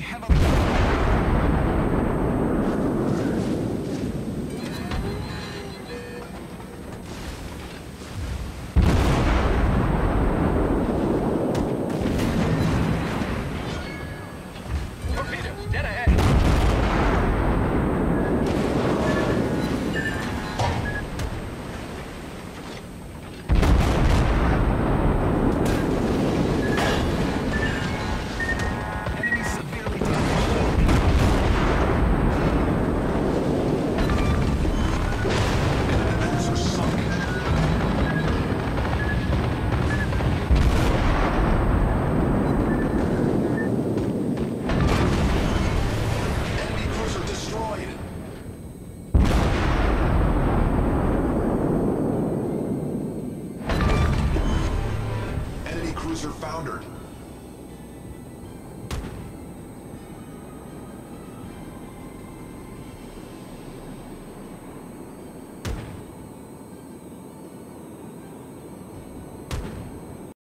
heavily... cruiser foundered.